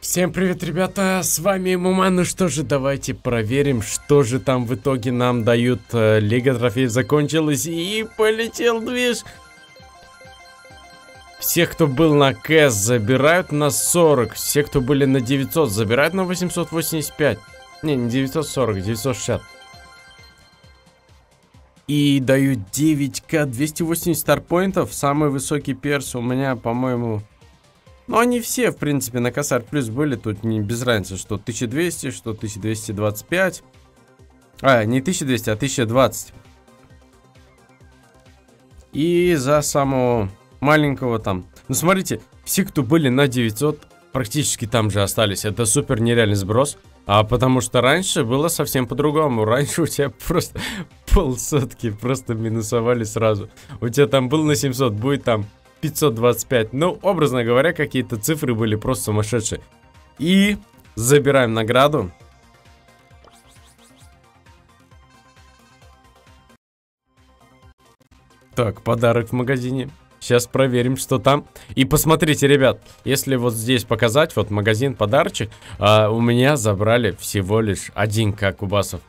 Всем привет, ребята, с вами Мума. Ну что же, давайте проверим, что же там в итоге нам дают. Э, Лига трофеев закончилась и полетел движ. Всех, кто был на КС, забирают на 40. Все, кто были на 900, забирают на 885. Не, не 940, 960. И дают 9к, 280 старпоинтов. Самый высокий перс у меня, по-моему... Ну, они все, в принципе, на косарь плюс были. Тут не без разницы, что 1200, что 1225. А, не 1200, а 1020. И за самого маленького там. Ну, смотрите, все, кто были на 900, практически там же остались. Это супер нереальный сброс. А потому что раньше было совсем по-другому. Раньше у тебя просто полсотки просто минусовали сразу. У тебя там был на 700, будет там 525. Ну, образно говоря, какие-то цифры были просто сумасшедшие. И забираем награду. Так, подарок в магазине. Сейчас проверим, что там. И посмотрите, ребят, если вот здесь показать, вот магазин подарочек, а, у меня забрали всего лишь 1к кубасов.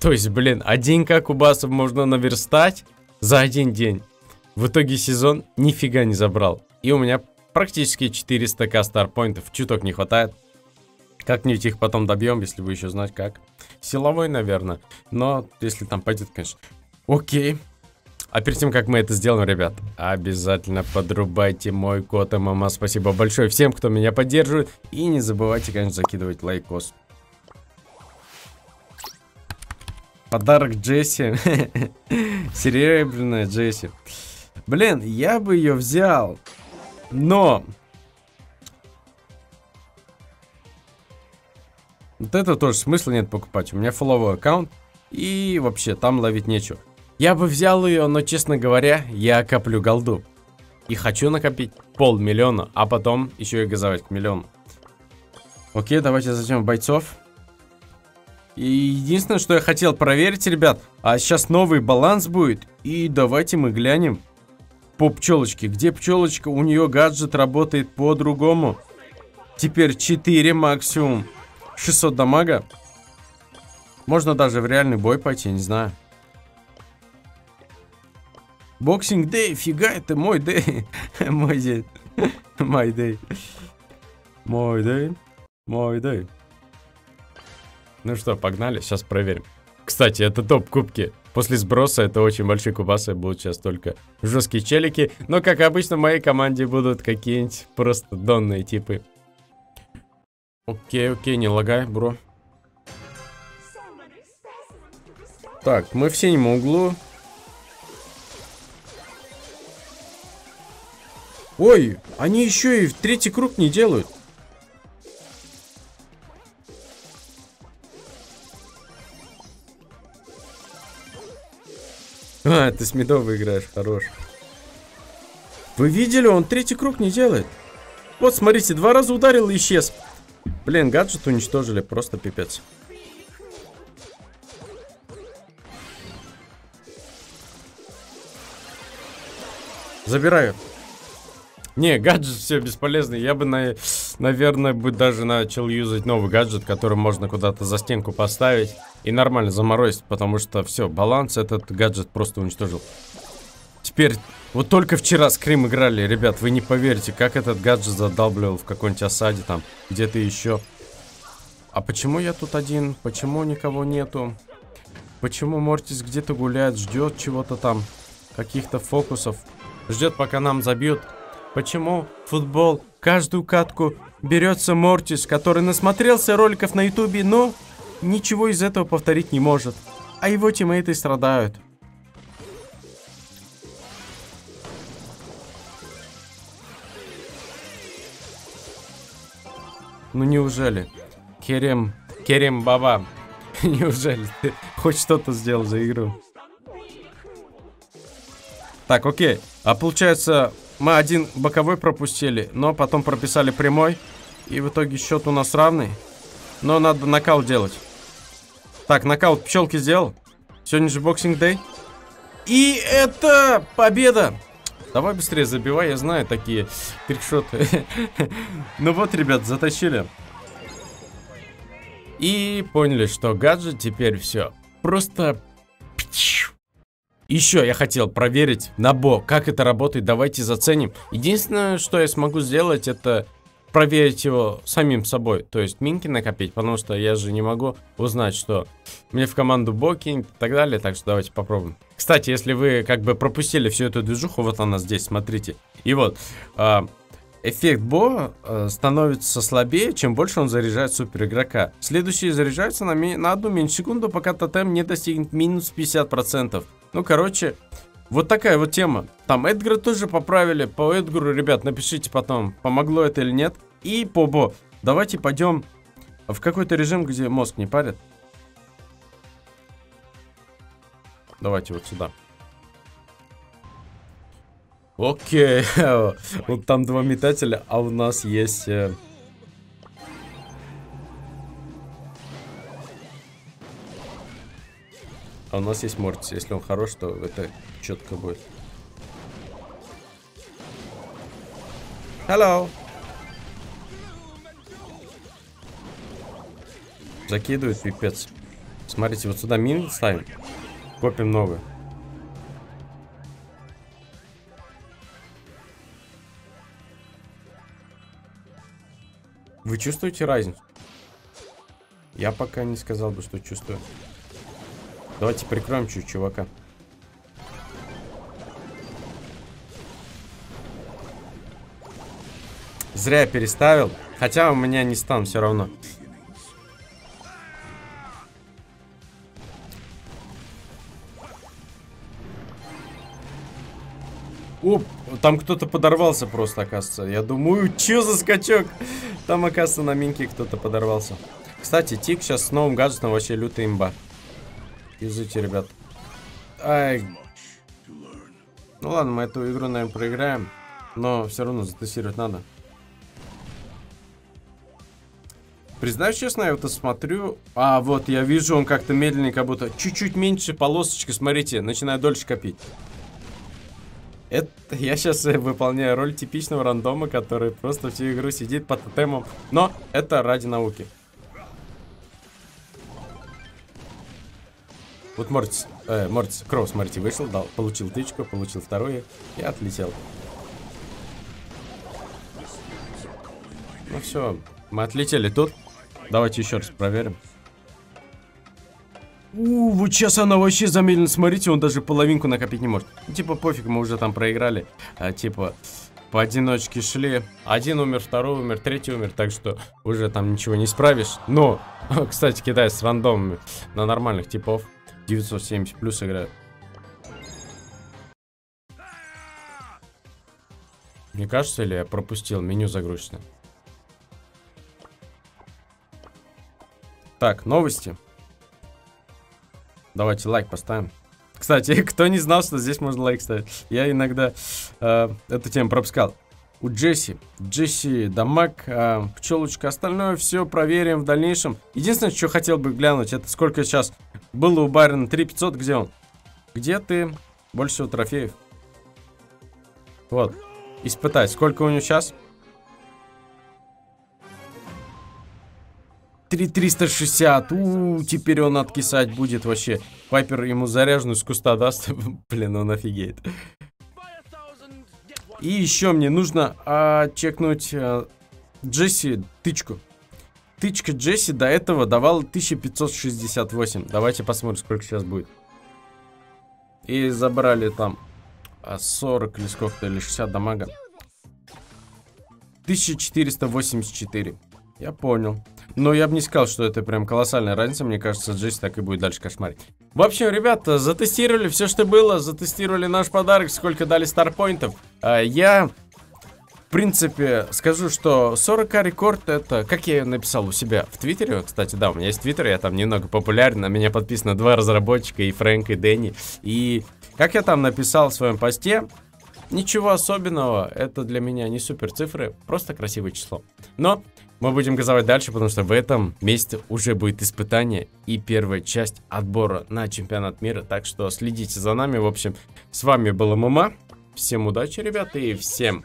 То есть, блин, 1к кубасов можно наверстать за один день. В итоге сезон нифига не забрал. И у меня практически 400к старпоинтов. Чуток не хватает. Как-нибудь их потом добьем, если вы еще знать как. Силовой, наверное. Но если там пойдет, конечно. Окей. А перед тем, как мы это сделаем, ребят, обязательно подрубайте мой код ММА. Спасибо большое всем, кто меня поддерживает. И не забывайте, конечно, закидывать лайкос. Подарок Джесси. Серебряная Джесси. Блин, я бы ее взял. Но... Вот это тоже смысла нет покупать. У меня фолловый аккаунт. И вообще, там ловить нечего. Я бы взял ее, но, честно говоря, я коплю голду. И хочу накопить полмиллиона, а потом еще и газовать к миллиону. Окей, давайте зайдем в бойцов. И единственное, что я хотел проверить, ребят, а сейчас новый баланс будет. И давайте мы глянем по пчелочке. Где пчелочка? У нее гаджет работает по-другому. Теперь 4 максимум. 600 дамага. Можно даже в реальный бой пойти, не знаю. Boxing Day, фига, это мой day. мой день. мой дэй. Мой дэй. Мой дэй. Ну что, погнали, сейчас проверим. Кстати, это топ кубки. После сброса это очень большие кубасы будут сейчас только жесткие челики. Но, как обычно, в моей команде будут какие-нибудь просто донные типы. Окей, окей, не лагай, бро. Так, мы в синем углу. Ой, они еще и в третий круг не делают. А, ты с медовой играешь, хорош. Вы видели, он третий круг не делает. Вот, смотрите, два раза ударил и исчез. Блин, гаджет уничтожили, просто пипец. Забираю. Не, гаджет все бесполезный. Я бы, на, наверное, бы даже начал юзать новый гаджет, который можно куда-то за стенку поставить и нормально заморозить, потому что все, баланс этот гаджет просто уничтожил. Теперь, вот только вчера с Крим играли, ребят, вы не поверите, как этот гаджет задалбливал в какой-нибудь осаде там, где-то еще. А почему я тут один? Почему никого нету? Почему Мортис где-то гуляет, ждет чего-то там, каких-то фокусов? Ждет, пока нам забьют. Почему футбол каждую катку берется Мортис, который насмотрелся роликов на ютубе, но ничего из этого повторить не может, а его тиммейты страдают. Ну неужели? Керем, Керем Баба, неужели ты хоть что-то сделал за игру? Так, окей. А получается, мы один боковой пропустили, но потом прописали прямой. И в итоге счет у нас равный. Но надо нокаут делать. Так, нокаут пчелки сделал. Сегодня же боксинг дэй. И это победа. Давай быстрее забивай, я знаю такие трикшоты. ну вот, ребят, затащили. И поняли, что гаджет теперь все. Просто... Еще я хотел проверить на Бо, как это работает, давайте заценим. Единственное, что я смогу сделать, это проверить его самим собой, то есть минки накопить, потому что я же не могу узнать, что мне в команду боки и так далее, так что давайте попробуем. Кстати, если вы как бы пропустили всю эту движуху, вот она здесь, смотрите. И вот, э, эффект Бо э, становится слабее, чем больше он заряжает супер игрока. Следующий заряжается на, на одну меньше секунду, пока тотем не достигнет минус 50%. Ну, короче, вот такая вот тема. Там Эдгара тоже поправили. По Эдгару, ребят, напишите потом, помогло это или нет. И по Бо. Давайте пойдем в какой-то режим, где мозг не парит. Давайте вот сюда. Окей. вот там два метателя, а у нас есть... А у нас есть Мортис. Если он хорош, то это четко будет. Hello. Закидывает пипец. Смотрите, вот сюда мин ставим. Копим новые. Вы чувствуете разницу? Я пока не сказал бы, что чувствую. Давайте прикроем чуть чувака. Зря я переставил. Хотя у меня не стан все равно. Оп, там кто-то подорвался просто, оказывается. Я думаю, что за скачок? Там, оказывается, на минке кто-то подорвался. Кстати, Тик сейчас с новым гаджетом вообще лютая имба. Юзайте, ребят. Ай. Ну ладно, мы эту игру, наверное, проиграем. Но все равно затестировать надо. Признаюсь честно, я вот это смотрю. А, вот, я вижу, он как-то медленнее, как будто чуть-чуть меньше полосочка. Смотрите, начинает дольше копить. Это я сейчас выполняю роль типичного рандома, который просто всю игру сидит под тотемом. Но это ради науки. Вот Мортис, э, Мортис, Кроу, смотрите, вышел, дал, получил тычку, получил вторую и отлетел. Ну все, мы отлетели тут. Давайте еще раз проверим. У, вот сейчас она вообще замедлена. Смотрите, он даже половинку накопить не может. Ну, типа, пофиг, мы уже там проиграли. А, типа, поодиночке шли. Один умер, второй умер, третий умер. Так что уже там ничего не справишь. Но, кстати, кидай с рандомами на нормальных типов. 970 плюс играют. Мне кажется, или я пропустил меню загрузочное? Так, новости. Давайте лайк поставим. Кстати, кто не знал, что здесь можно лайк ставить, я иногда э, эту тему пропускал. У Джесси, Джесси, Дамаг, э, пчелочка, остальное все проверим в дальнейшем. Единственное, что хотел бы глянуть, это сколько сейчас было у Байрона 3500, где он? Где ты? Больше всего трофеев. Вот, испытай, сколько у него сейчас? 3360. У, теперь он откисать будет вообще. Пайпер ему заряженную с куста даст. Блин, он офигеет. И еще мне нужно а, чекнуть а, Джесси тычку. Тычка Джесси до этого давала 1568. Давайте посмотрим, сколько сейчас будет. И забрали там 40 или сколько-то, или 60 дамага. 1484. Я понял. Но я бы не сказал, что это прям колоссальная разница. Мне кажется, Джесси так и будет дальше кошмарить. В общем, ребята, затестировали все, что было. Затестировали наш подарок, сколько дали старпоинтов. А, я, в принципе, скажу, что 40к рекорд это... Как я написал у себя в Твиттере. Кстати, да, у меня есть Твиттер, я там немного популярен. На меня подписано два разработчика, и Фрэнк, и Дэнни. И как я там написал в своем посте, Ничего особенного, это для меня не супер цифры, просто красивое число. Но мы будем газовать дальше, потому что в этом месяце уже будет испытание и первая часть отбора на чемпионат мира. Так что следите за нами. В общем, с вами был ММА. Всем удачи, ребята, и всем.